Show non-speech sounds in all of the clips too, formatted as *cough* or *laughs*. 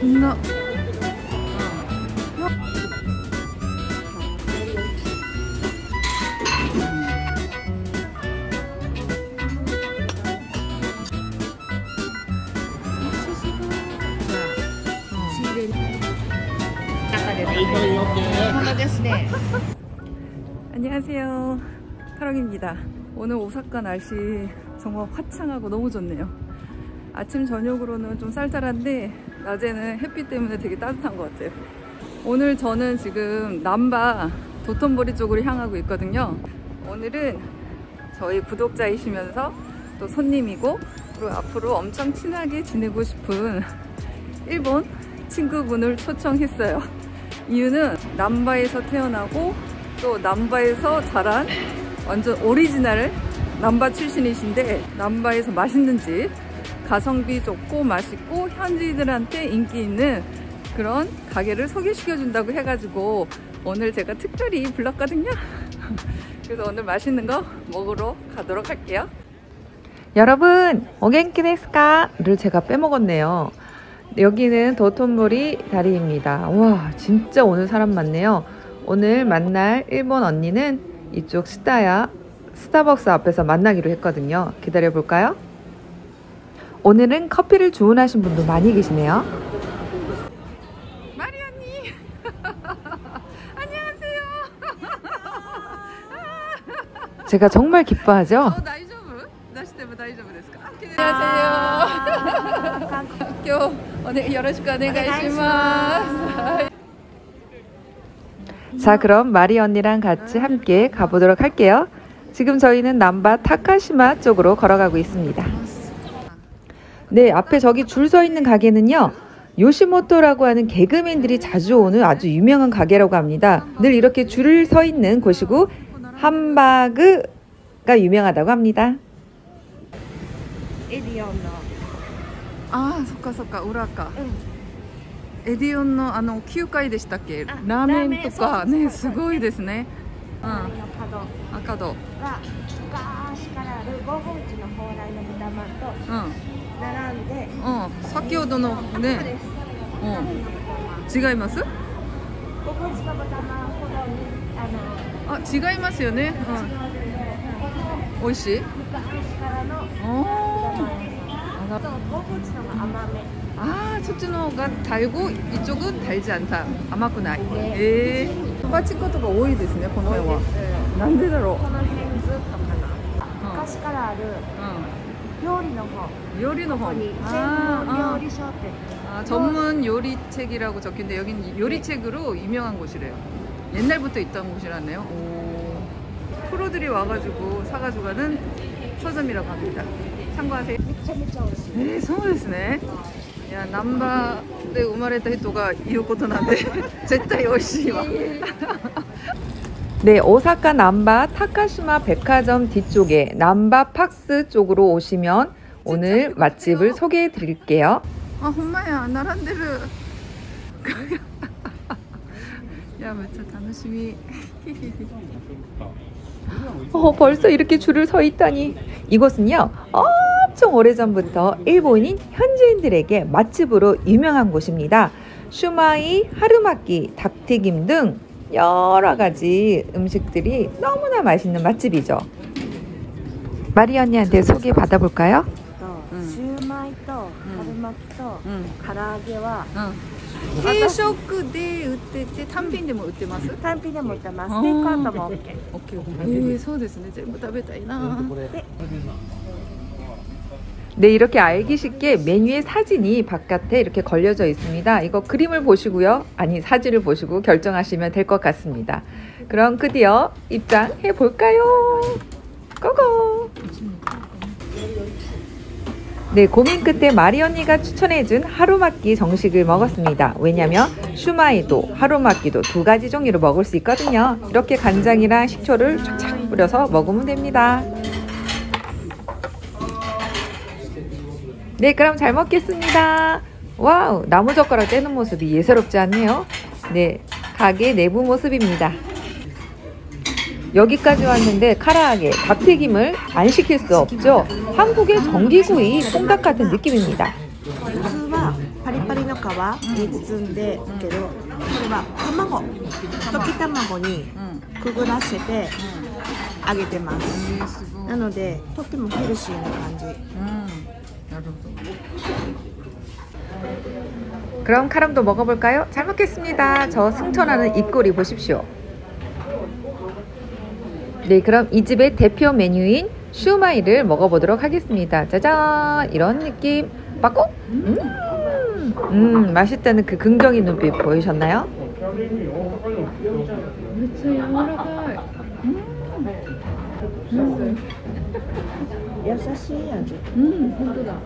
겁나 *laughs* 안녕하세요. 타롱입니다. 오늘 오사카 날씨 정말 화창하고 너무 좋네요. 아침 저녁으로는 좀 쌀쌀한데 낮에는 햇빛 때문에 되게 따뜻한 것 같아요. 오늘 저는 지금 남바 도톤보리 쪽으로 향하고 있거든요. 오늘은 저희 구독자이시면서 또 손님이고 그리고 앞으로 엄청 친하게 지내고 싶은 일본 친구분을 초청했어요. 이유는 남바에서 태어나고 또 남바에서 자란 완전 오리지널 남바 출신이신데 남바에서 맛있는 집 가성비 좋고 맛있고 현지인들한테 인기 있는 그런 가게를 소개시켜 준다고 해가지고 오늘 제가 특별히 불렀거든요 *laughs* 그래서 오늘 맛있는 거 먹으러 가도록 할게요 여러분, 오겐키 데스까를 제가 빼먹었네요. 여기는 도톤보리 다리입니다. 와, 진짜 오늘 사람 많네요. 오늘 만날 일본 언니는 이쪽 스타야 스타벅스 앞에서 만나기로 했거든요. 기다려 볼까요? 오늘은 커피를 주문하신 분도 많이 계시네요. 마리 언니 *laughs* 안녕하세요 *laughs* 제가 정말 기뻐하죠? あ大丈夫出しても大丈夫ですか 안녕하세요 今日おねよろしくお願いします 자, 그럼 마리 언니랑 같이 함께 가보도록 할게요. 지금 저희는 남바 타카시마 쪽으로 걸어가고 있습니다. 네, 앞에 저기 줄 서 있는 가게는요. 요시모토라고 하는 개그맨들이 자주 오는 아주 유명한 가게라고 합니다. 늘 이렇게 줄을 서 있는 곳이고 함바그가 유명하다고 합니다. エディオンの、ああそっかそっか裏かうん、エディオンのあの9階でしたっけあラーメンとかラーメンねすそうそうごいですねうん 隣の角赤戸が昔からある5分地の蓬莱の豚まんとうん並んで、うん先ほどのそうねですうん違います5分地の豚まんほどにあのあ違いますよねうん美味しい昔からのあ豚まん屋さんそう5分地の方が甘め 아, 저쪽가 달고 이쪽은 달지 않다. 아마구 나이. 에. 빠치코토가 오이 ですね, 번호와. なんでだろう?この辺ずっとかな昔からある 응. 料理の本 요리 こ 노 こに 아, 専門料 아, 理商店 아, 전문 요리책이라고 적혀있는데 여긴 요리책으로 유명한 곳이래요. 옛날부터 있던 곳이라네요. 오. 프로들이 와가지고 사가지고 가는 서점이라고 합니다. 참고하세요. めちゃめちゃ美味しい 네, そうですね。 いや、難波で生まれた人が言うことなんで、絶対美味しいわ。 *laughs* 네, 오사카 남바 타카시마 백화점 뒤쪽에 남바 팍스 쪽으로 오시면 오늘 맛집을 소개해 드릴게요. あ、ほんまや、並んでる。*laughs* いや、めっちゃ楽しみ。 *laughs* 어, 벌써 이렇게 줄을 서 있다니. 이곳은요, 엄청 오래전부터 일본인 현지인들에게 맛집으로 유명한 곳입니다. 슈마이, 하루마키, 닭튀김 등 여러 가지 음식들이 너무나 맛있는 맛집이죠. 마리 언니한테 소개 받아볼까요? 巻きと唐揚げは、軽食で売ってて単品でも売ってます単品でも売ってますテイクアウトも 뭐 어. 네, 이렇게 알기 쉽게 메뉴의 사진이 바깥에 이렇게 걸려져 있습니다. 이거 그림을 보시고요. 아니, 사진을 보시고 결정하시면 될 것 같습니다. 그럼 드디어 입장해 볼까요? 고고! 네, 고민 끝에 마리 언니가 추천해준 하루마끼 정식을 먹었습니다. 왜냐면 슈마이도 하루마끼도 두 가지 종류로 먹을 수 있거든요. 이렇게 간장이랑 식초를 쫙쫙 뿌려서 먹으면 됩니다. 네, 그럼 잘 먹겠습니다. 와우, 나무젓가락 떼는 모습이 예사롭지 않네요. 네, 가게 내부 모습입니다. 여기까지 왔는데 카라하게 닭튀김을 안 시킬 수 없죠. 한국의 전기구이 콩닭 같은 느낌입니다. 普通はパリパリの皮に包んでけどこれは卵溶き卵に 응. くぐらせて 응. 揚げてます 예스고. なのでとってもヘルシーな感じ 응. 나름도. 그럼 카람도 먹어볼까요? 잘 먹겠습니다. 저 승천하는 입꼬리 보십시오. 네, 그럼 이 집의 대표 메뉴인 슈마이를 먹어보도록 하겠습니다. 짜잔! 이런 느낌. 빠꾸? 음, 음, 맛있다는 그 긍정의 눈빛 보이셨나요? めっちゃ柔らかい。優しい味 음, 혼자다.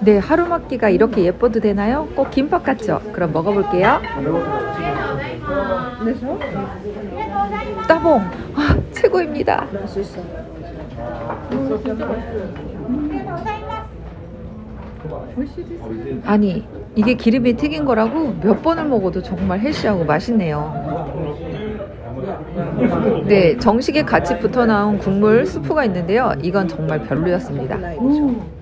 네, 하루막기가 이렇게 예뻐도 되나요? 꼭 김밥 같죠? 그럼 먹어볼게요. 따봉. 와 최고입니다. 아니 이게 기름이 튀긴 거라고 몇 번을 먹어도 정말 헬시하고 맛있네요. 네 정식에 같이 붙어 나온 국물 수프가 있는데요. 이건 정말 별로였습니다. 오.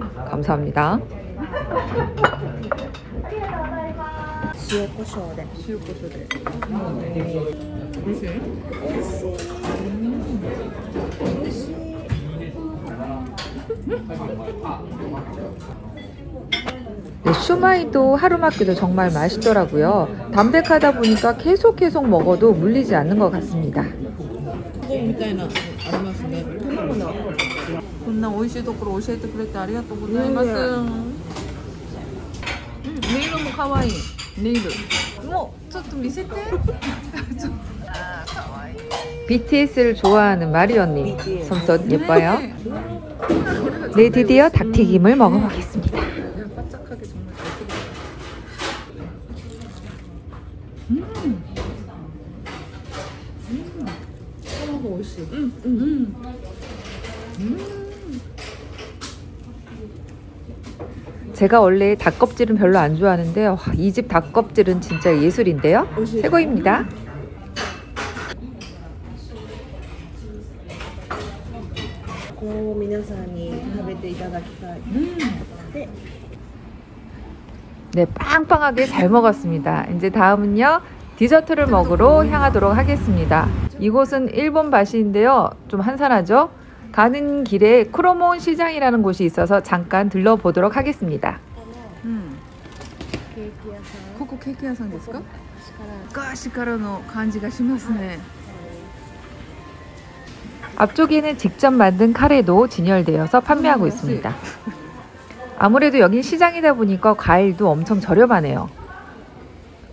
감사합니다. 네, 슈마이도 하루마키도 정말 맛있더라고요. 담백하다 보니까 계속 계속 먹어도 물리지 않는 것 같습니다. こんな美味しいところ教えてくれてありがとうございます。いえいえうん、ネイルも可愛い。ネイル。もうちょっと見せて。ちょっとあー可愛い。 BTS를 좋아하는 마리 언니. 손톱 예뻐요. 네. 네, 드디어 닭튀김을 먹어보겠습니다. 야, 바짝하게 정말 잘 튀겼다. 음. 음. 사과가 오이시. 음. 음. 제가 원래 닭껍질은 별로 안 좋아하는데 이 집 닭껍질은 진짜 예술인데요. 최고입니다. 네, 빵빵하게 잘 먹었습니다. 이제 다음은요. 디저트를 먹으러 향하도록 하겠습니다. 이곳은 일본 바시인데요. 좀 한산하죠? 가는 길에 크로몬 시장이라는 곳이 있어서 잠깐 들러보도록 하겠습니다. 음. ケーキ屋さんここケーキ屋さんですか？から昔からの感じがしますね。 앞쪽에는 직접 만든 카레도 진열되어서 판매하고 있습니다. 아무래도 여긴 시장이다 보니까 과일도 엄청 저렴하네요.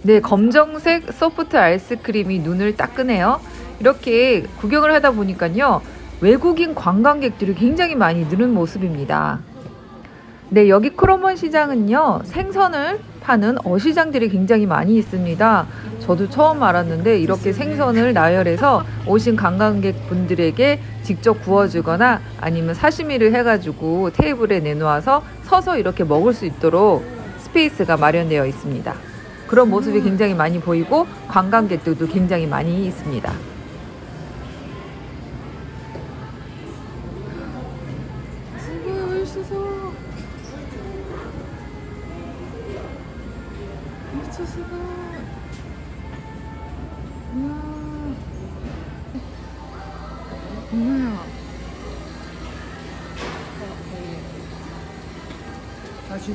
네, 검정색 소프트 아이스크림이 눈을 딱 끄네요. 이렇게 구경을 하다 보니까요. 외국인 관광객들이 굉장히 많이 느는 모습입니다. 네, 여기 크로몬 시장은요. 생선을 파는 어시장들이 굉장히 많이 있습니다. 저도 처음 알았는데 이렇게 생선을 나열해서 오신 관광객 분들에게 직접 구워주거나 아니면 사시미를 해가지고 테이블에 내놓아서 서서 이렇게 먹을 수 있도록 스페이스가 마련되어 있습니다. 그런 모습이 굉장히 많이 보이고 관광객들도 굉장히 많이 있습니다. 다시.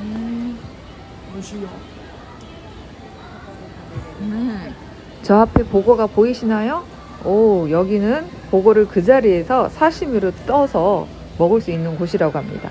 음. 맛이요. 네. 저 앞에 보고가 보이시나요? 오, 여기는 보고를 그 자리에서 사시미로 떠서 먹을 수 있는 곳이라고 합니다.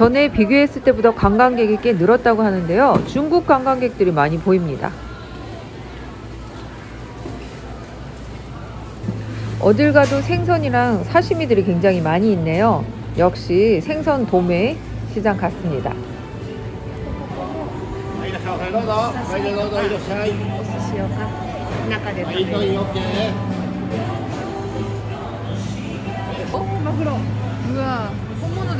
전에 비교했을 때보다 관광객이 꽤 늘었다고 하는데요. 중국 관광객들이 많이 보입니다. 어딜 가도 생선이랑 사시미들이 굉장히 많이 있네요. 역시 생선 도매 시장 같습니다. は ではい、食べるいいオッケー。マグロうわ本物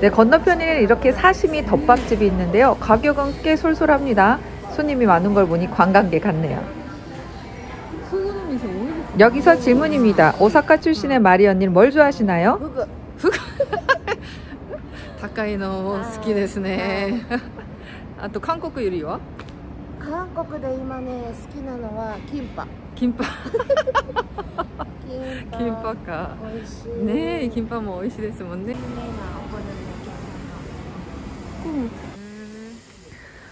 네, 건너편에는 이렇게 사시미 덮밥집이 있는데요. 가격은 꽤 솔솔합니다. 손님이 많은 걸 보니 관광객 같네요. フグの店多いですね。 여기서 질문입니다. 오사카 출신의 마리 언니는 뭘 좋아하시나요? フグ高いの好きですね。あと韓国よりは韓国で今ね好きなのはキンパキンパキ*laughs* ンパキンパか。美味しいねえ、キンパも美味しいですもんね。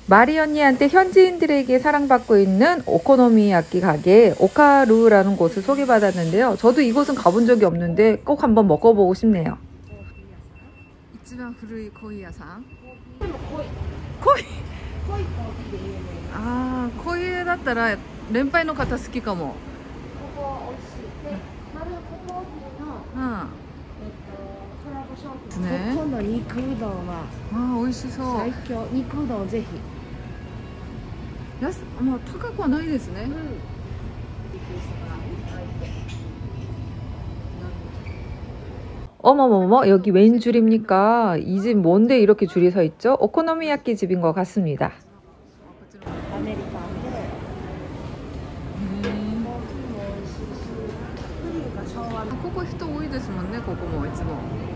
마리 언니한테 현지인들에게 사랑받고 있는 오코노미야끼 가게 오카루라는 곳을 소개받았는데요. 저도 이곳은 가본 적이 없는데 꼭 한번 먹어보고 싶네요. 이치만 구루이 코이야상 코이 아 코이 だったら連敗の方好きかも とコラボ商品ね今度肉うどんはあ、美味しそう最。強肉うどんぜひ安、まあ高くはないですね。 어머머머 여기 웬 줄입니까? 이 집 뭔데 이렇게 줄이 서 있죠? 오코노미야끼 집인 것 같습니다. ア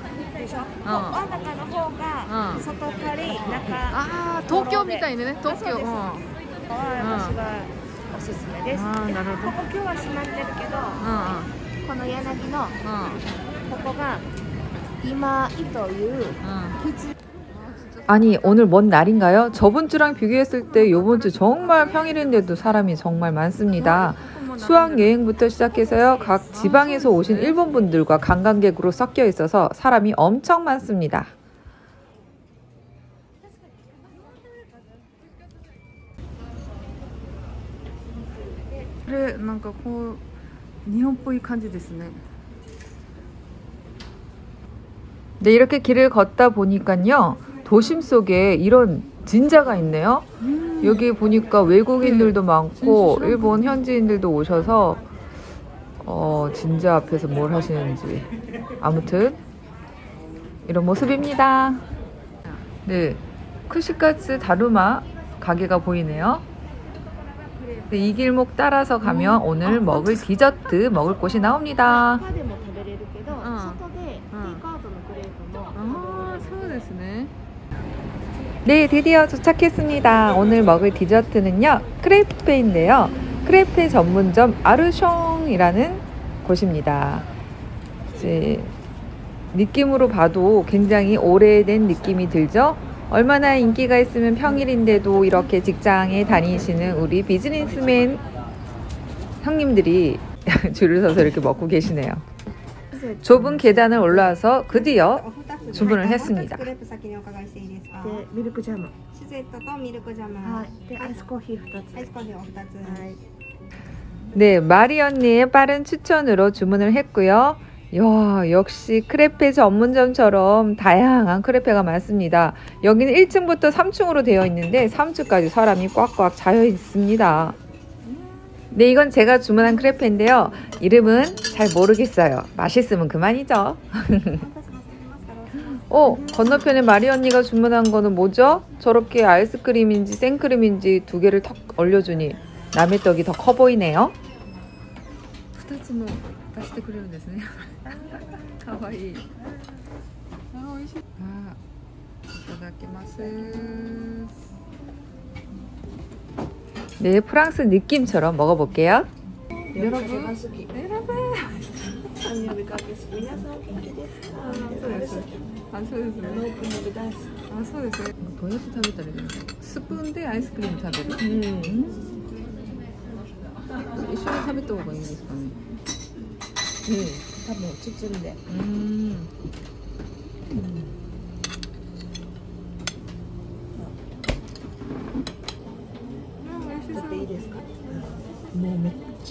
でしょ、ん。真ん中の方がうん。外カリ中ああ、東京みたいにね、東京。そうん。は私がおすすめです、あーなるほど。ここ今日は閉まってるけどうこの柳のんうん。ここが今井といううん。うん。 아니, 오늘 뭔 날인가요? 저번 주랑 비교했을 때 이번 주 정말 평일인데도 사람이 정말 많습니다. 수학 여행부터 시작해서요. 각 지방에서 오신 일본 분들과 관광객으로 섞여 있어서 사람이 엄청 많습니다. これなんかこう日本っぽい感じですね。 네, 이렇게 길을 걷다 보니까요. 도심 속에 이런 진자가 있네요. 여기 보니까 외국인들도 많고 진짜 일본 현지인들도 오셔서 어, 진자 앞에서 뭘 하시는지 아무튼 이런 모습입니다. 네, 쿠시카츠 다루마 가게가 보이네요. 네, 이 길목 따라서 가면 오늘 먹을 디저트 먹을 곳이 나옵니다. 네, 드디어 도착했습니다. 오늘 먹을 디저트는요, 크레페인데요. 크레페 전문점 아르숑이라는 곳입니다. 이제 느낌으로 봐도 굉장히 오래된 느낌이 들죠? 얼마나 인기가 있으면 평일인데도 이렇게 직장에 다니시는 우리 비즈니스맨 형님들이 *laughs* 줄을 서서 이렇게 먹고 계시네요. 좁은 계단을 올라와서 드디어 주문을 했습니다. 네, 밀크 자마. 슈제트와 밀크 자마. 네, アイスコーヒー 2つ. アイスコーヒー 2つ. 네, 네 마리 언니의 빠른 추천으로 주문을 했고요. 야, 역시 크레페 전문점처럼 다양한 크레페가 많습니다. 여기는 1층부터 3층으로 되어 있는데 3층까지 사람이 꽉꽉 차여 있습니다. 네, 이건 제가 주문한 크레페인데요. 이름은 잘 모르겠어요. 맛있으면 그만이죠. *laughs* 어, 건너편에 마리 언니가 주문한 거는 뭐죠? 저렇게 아이스크림인지 생크림인지 두 개를 턱 얼려주니 남의 떡이 더 커 보이네요. *laughs* 2つも出してくれるんですね。かわいい。あ、美味しい。あ、いただきます。 네, 프랑스 느낌처럼 먹어볼게요. 呼びかけ が好き呼びかけ好き皆さんお元気です。かそうです。あ、そうです。ね。ロープのり大好きあ、そうです。ね。どうやって食べたらいいのスプーンでアイスクリーム食べる。うん一緒に食べた方がいいんです。かね。多分包んでうん。だ めっ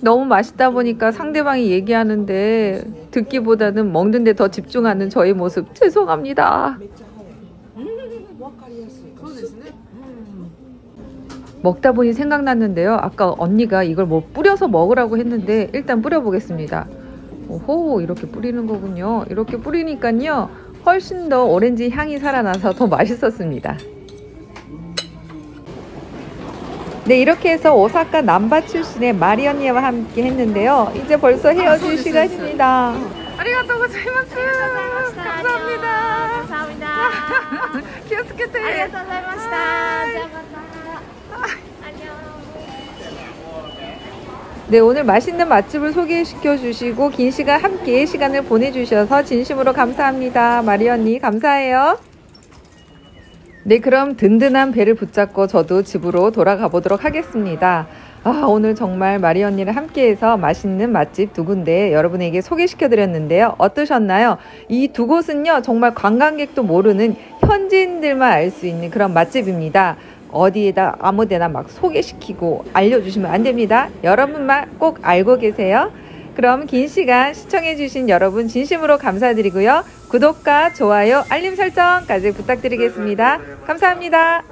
너무 맛있다 보니까 상대방이 얘기하는데 듣기보다는 먹는 데 더 집중하는 저의 모습 죄송합니다. 먹다 보니 생각났는데요. 아까 언니가 이걸 뭐 뿌려서 먹으라고 했는데 일단 뿌려보겠습니다. 오호 이렇게 뿌리는 거군요. 이렇게 뿌리니까요. 훨씬 더 오렌지 향이 살아나서 더 맛있었습니다. 네, 이렇게 해서 오사카 남바 출신의 마리 언니와 함께 했는데요. 이제 벌써 아, 헤어질 시간입니다. 아, 아리가또 고자이마스. 감사합니다. 감사합니다. *laughs* 기어스케테. 아리가또 네, 오늘 맛있는 맛집을 소개시켜 주시고 긴 시간 함께 시간을 보내 주셔서 진심으로 감사합니다. 마리 언니 감사해요. 네, 그럼 든든한 배를 붙잡고 저도 집으로 돌아가 보도록 하겠습니다. 아, 오늘 정말 마리 언니를 함께해서 맛있는 맛집 두 군데 여러분에게 소개시켜 드렸는데요. 어떠셨나요? 이 두 곳은요, 정말 관광객도 모르는 현지인들만 알 수 있는 그런 맛집입니다. 어디에다 아무 데나 막 소개시키고 알려주시면 안 됩니다. 여러분만 꼭 알고 계세요. 그럼 긴 시간 시청해주신 여러분 진심으로 감사드리고요. 구독과 좋아요, 알림 설정까지 부탁드리겠습니다. 감사합니다.